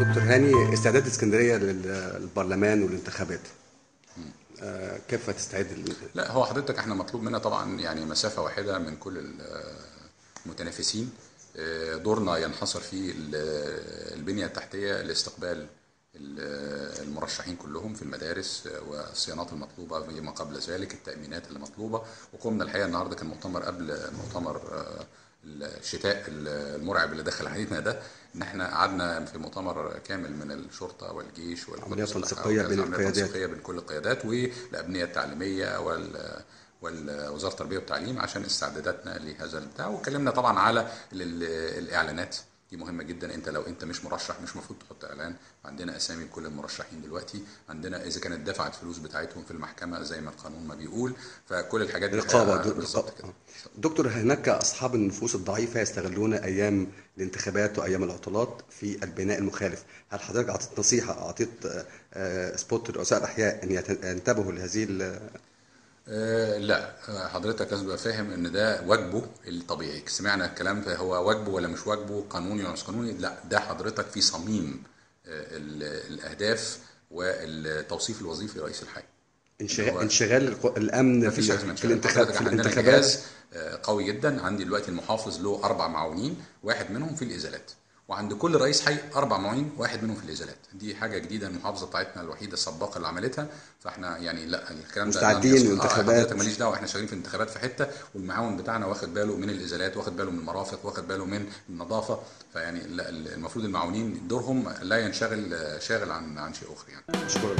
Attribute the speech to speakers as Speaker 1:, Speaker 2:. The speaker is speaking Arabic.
Speaker 1: دكتور هاني استعداد اسكندرية للبرلمان والانتخابات آه، كيف تستعد لل-
Speaker 2: لا هو حضرتك إحنا مطلوب منا طبعا يعني مسافة واحدة من كل ال- المتنافسين. آه، دورنا ينحصر في ال- البنية التحتية لاستقبال ال- المرشحين كلهم في المدارس والصيانات المطلوبة فيما قبل ذلك التأمينات اللي مطلوبة. وقمنا الحقيقة النهاردة كان مؤتمر قبل مؤتمر الشتاء المرعب اللي دخل علينا ده إن إحنا قعدنا في مؤتمر كامل من الشرطة والجيش المسلحة
Speaker 1: تنسيقية بين القيادات.
Speaker 2: بين كل القيادات والابنيه التعليمية وال ووزاره التربية والتعليم عشان استعداداتنا لهذا البتاع واتكلمنا طبعا على ال- ال- الإعلانات دي مهمة جدا. أنت لو أنت مش مرشح مش المفروض تحط إعلان. عندنا أسامي لكل المرشحين دلوقتي. عندنا إذا كانت دفعت فلوس بتاعتهم في المحكمة زي ما القانون ما بيقول. فكل الحاجات دي
Speaker 1: رقابة
Speaker 2: بالظبط. كده.
Speaker 1: دكتور هناك أصحاب النفوس الضعيفة يستغلون أيام الانتخابات وأيام العطلات في البناء المخالف. هل حضرتك أعطيت نصيحة أعطيت آه، آه، سبوت لرؤساء الأحياء إن ينتبهوا لهذه
Speaker 2: آه، لا. آه، حضرتك لازم تبقى فاهم إن ده واجبه الطبيعي. سمعنا الكلام ده هو واجبه ولا مش واجبه؟ قانوني ولا مش قانوني؟ لا ده حضرتك في صميم آه، ال- الأهداف والتوصيف الوظيفي لرئيس الحي. إنشغال
Speaker 1: انشغال
Speaker 2: الأمن
Speaker 1: في, في
Speaker 2: إنشغال.
Speaker 1: الانتخاب
Speaker 2: حضرتك
Speaker 1: في الانتخابات.
Speaker 2: قوي جدا. عندي دلوقتي المحافظ له أربع معاونين واحد منهم في الإزالات. وعند كل رئيس حي أربع معاونين واحد منهم في الإزالات. دي حاجة جديدة المحافظة بتاعتنا الوحيدة السباقة اللي عملتها. فإحنا يعني لا الكلام ده
Speaker 1: مستعدين
Speaker 2: آه،
Speaker 1: للانتخابات.
Speaker 2: ماليش دعوة إحنا شغالين في الانتخابات في حتة والمعاون بتاعنا واخد باله من الإزالات واخد باله من المرافق واخد باله من النظافة. فيعني لا المفروض المعاونين دورهم لا ينشغل آه، شاغل عن عن شيء أخر يعني.
Speaker 1: شكرا.